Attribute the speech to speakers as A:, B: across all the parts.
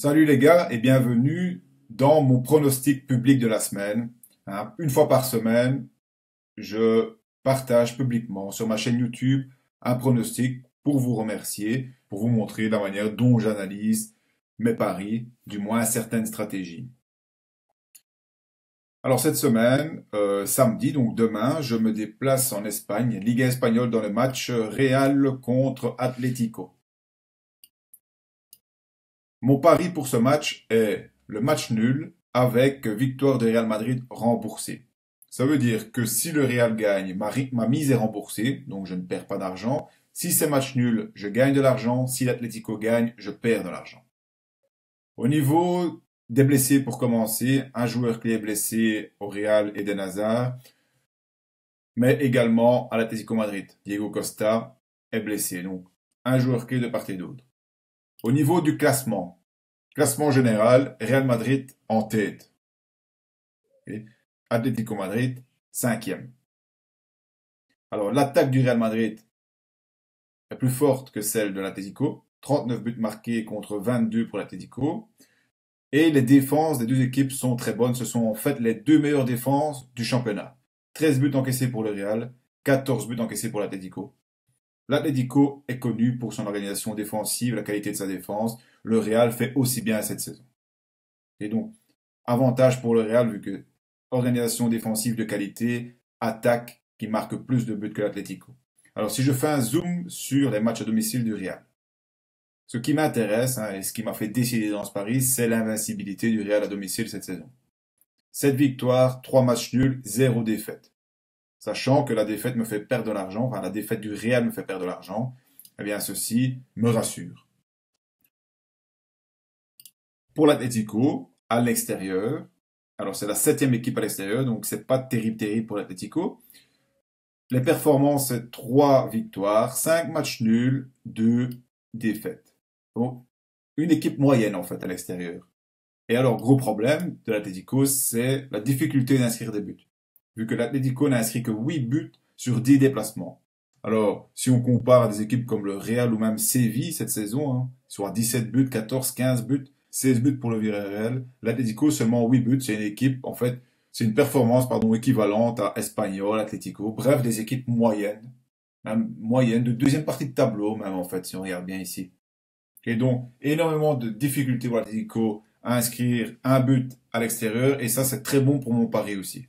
A: Salut les gars et bienvenue dans mon pronostic public de la semaine. Hein, une fois par semaine, je partage publiquement sur ma chaîne YouTube un pronostic pour vous remercier, pour vous montrer la manière dont j'analyse mes paris, du moins certaines stratégies. Alors cette semaine, euh, samedi, donc demain, je me déplace en Espagne, Ligue espagnole dans le match Real contre Atlético. Mon pari pour ce match est le match nul avec victoire de Real Madrid remboursée. Ça veut dire que si le Real gagne, ma, mise est remboursée, donc je ne perds pas d'argent. Si c'est match nul, je gagne de l'argent. Si l'Atlético gagne, je perds de l'argent. Au niveau des blessés pour commencer, un joueur qui est blessé au Real et des Nazar, mais également à l'Atlético Madrid. Diego Costa est blessé, donc un joueur clé de part et d'autre. Au niveau du classement, classement général, Real Madrid en tête. Et Atlético Madrid, cinquième. Alors, l'attaque du Real Madrid est plus forte que celle de l'Atlético. 39 buts marqués contre 22 pour l'Atlético. Et les défenses des deux équipes sont très bonnes. Ce sont en fait les deux meilleures défenses du championnat. 13 buts encaissés pour le Real, 14 buts encaissés pour l'Atlético. L'Atlético est connu pour son organisation défensive, la qualité de sa défense. Le Real fait aussi bien cette saison. Et donc, avantage pour le Real vu que organisation défensive de qualité, attaque qui marque plus de buts que l'Atlético. Alors si je fais un zoom sur les matchs à domicile du Real, ce qui m'intéresse hein, et ce qui m'a fait décider dans ce pari, c'est l'invincibilité du Real à domicile cette saison. Cette victoire, trois matchs nuls, zéro défaite sachant que la défaite me fait perdre de l'argent, enfin la défaite du Real me fait perdre de l'argent, eh bien ceci me rassure. Pour l'Atlético, à l'extérieur, alors c'est la septième équipe à l'extérieur, donc c'est pas terrible terrible pour l'Atlético. Les performances, c'est trois victoires, cinq matchs nuls, deux défaites. Donc une équipe moyenne en fait à l'extérieur. Et alors gros problème de l'Atlético, c'est la difficulté d'inscrire des buts vu que l'Atlético n'a inscrit que 8 buts sur 10 déplacements. Alors, si on compare à des équipes comme le Real ou même Séville cette saison, hein, soit 17 buts, 14, 15 buts, 16 buts pour le Villarreal, l'Atlético seulement 8 buts, c'est une équipe, en fait, c'est une performance, pardon, équivalente à Espanyol, Atlético, bref, des équipes moyennes, même moyennes, de deuxième partie de tableau, même, en fait, si on regarde bien ici. Et donc, énormément de difficultés pour l'Atlético à inscrire un but à l'extérieur, et ça, c'est très bon pour mon pari aussi.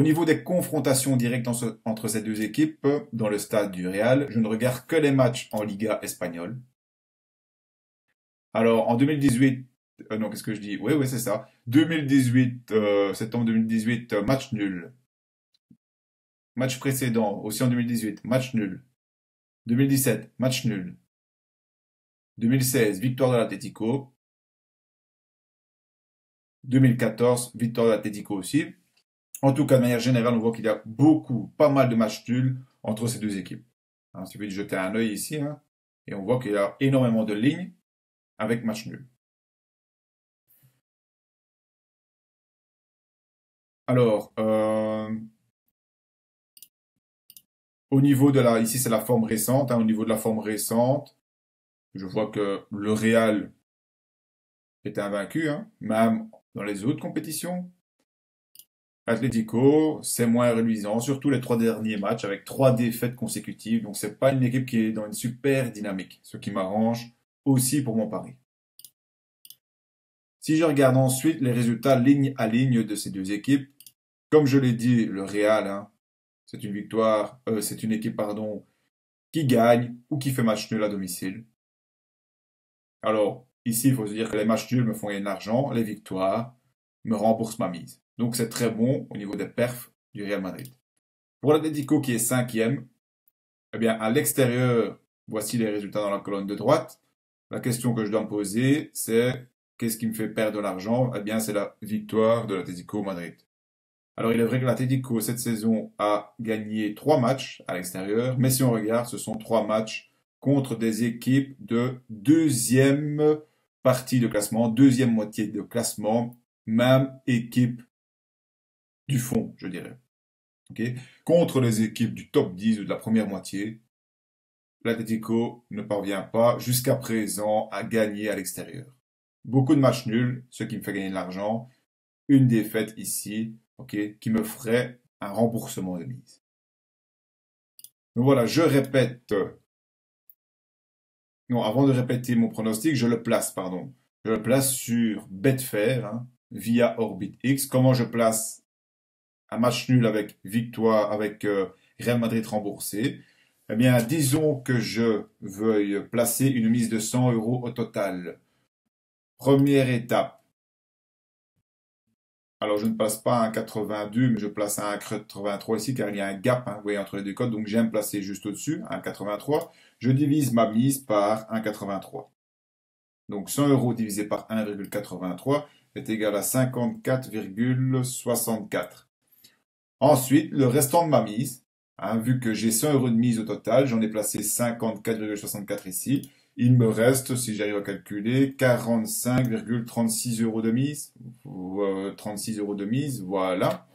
A: Au niveau des confrontations directes entre ces deux équipes, dans le stade du Real, je ne regarde que les matchs en Liga espagnole. Alors, en 2018, euh, non, qu'est-ce que je dis? Oui, oui, c'est ça. 2018, euh, septembre 2018, euh, match nul. Match précédent, aussi en 2018, match nul. 2017, match nul. 2016, victoire de l'Atlético. 2014, victoire de l'Atlético aussi. En tout cas, de manière générale, on voit qu'il y a beaucoup, pas mal de matchs nuls entre ces deux équipes. Hein, il suffit de jeter un œil ici, hein, et on voit qu'il y a énormément de lignes avec match nul. Alors, euh, au niveau de la, ici c'est la forme récente, hein, au niveau de la forme récente, je vois que le Real est invaincu, même dans les autres compétitions. Atlético, c'est moins reluisant, surtout les trois derniers matchs avec trois défaites consécutives. Donc c'est pas une équipe qui est dans une super dynamique, ce qui m'arrange aussi pour mon pari. Si je regarde ensuite les résultats ligne à ligne de ces deux équipes, comme je l'ai dit, le Real, hein, c'est une victoire, euh, c'est une équipe qui gagne ou qui fait match nul à domicile. Alors ici, il faut se dire que les matchs nuls me font gagner de l'argent, les victoires me remboursent ma mise. Donc c'est très bon au niveau des perfs du Real Madrid. Pour l'Atlético qui est cinquième, eh bien à l'extérieur, voici les résultats dans la colonne de droite. La question que je dois me poser, c'est qu'est-ce qui me fait perdre de l'argent? Eh bien c'est la victoire de l'Atlético Madrid. Alors il est vrai que l'Atlético cette saison a gagné trois matchs à l'extérieur, mais si on regarde, ce sont trois matchs contre des équipes de deuxième partie de classement, deuxième moitié de classement, même équipe du fond, je dirais. Contre les équipes du top 10 ou de la première moitié, l'Atlético ne parvient pas jusqu'à présent à gagner à l'extérieur. beaucoup de matchs nuls, ce qui me fait gagner de l'argent. Une défaite ici, qui me ferait un remboursement de mise. Donc voilà, je répète. Non, avant de répéter mon pronostic, je le place, pardon. Je le place sur Betfair hein, via OrbitX. Comment je place un match nul avec victoire, avec euh, Real Madrid remboursé Eh bien, disons que je veuille placer une mise de 100 euros au total. Première étape. Alors, je ne place pas un 82, mais je place un 83 ici, car il y a un gap, hein, vous voyez, entre les deux codes. Donc, j'aime placer juste au-dessus, un 83. Je divise ma mise par 1,83. Donc, 100 euros divisé par 1,83 est égal à 54,64. Ensuite, le restant de ma mise, hein, vu que j'ai 100 euros de mise au total, j'en ai placé 54,64 ici. Il me reste, si j'arrive à calculer, 45,36 euros de mise. 36 euros de mise, voilà.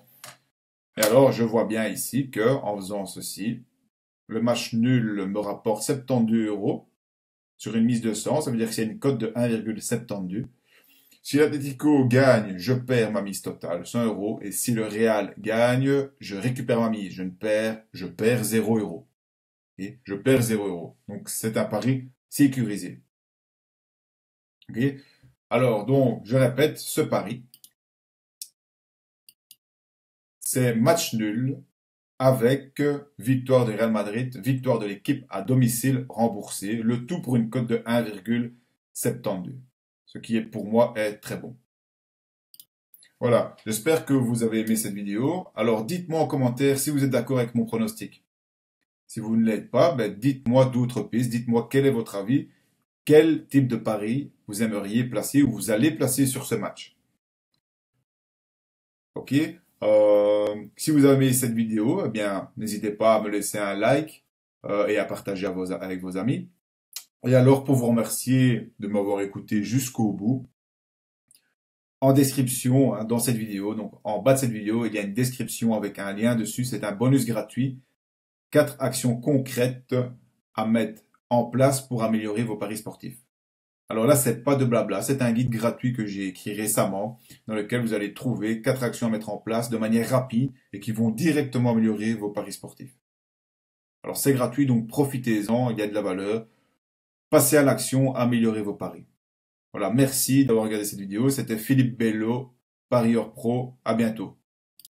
A: Et alors, je vois bien ici que, en faisant ceci, le match nul me rapporte 72 euros sur une mise de 100. Ça veut dire que c'est une cote de 1,72. Si l'Atletico gagne, je perds ma mise totale, 100 euros. Et si le Real gagne, je récupère ma mise. Je ne perds, je perds 0 euros. Et je perds 0 euros. Donc c'est un pari sécurisé. Alors, donc, je répète, ce pari, c'est match nul avec victoire du Real Madrid, victoire de l'équipe à domicile remboursée, le tout pour une cote de 1,72 ce qui est pour moi est très bon. Voilà, j'espère que vous avez aimé cette vidéo. Alors dites-moi en commentaire si vous êtes d'accord avec mon pronostic. Si vous ne l'êtes pas, ben, dites-moi d'autres pistes, dites-moi quel est votre avis, quel type de pari vous aimeriez placer ou vous allez placer sur ce match? Ok euh, Si vous avez aimé cette vidéo, eh bien, n'hésitez pas à me laisser un like euh, et à partager avec vos amis. Et alors, pour vous remercier de m'avoir écouté jusqu'au bout, en description hein, dans cette vidéo, donc en bas de cette vidéo, il y a une description avec un lien dessus. C'est un bonus gratuit. Quatre actions concrètes à mettre en place pour améliorer vos paris sportifs. Alors là, c'est pas de blabla, c'est un guide gratuit que j'ai écrit récemment dans lequel vous allez trouver quatre actions à mettre en place de manière rapide et qui vont directement améliorer vos paris sportifs. Alors c'est gratuit, donc profitez-en, il y a de la valeur. Passez à l'action, améliorez vos paris. Voilà, merci d'avoir regardé cette vidéo. C'était Philippe Bello, parieur pro. À bientôt.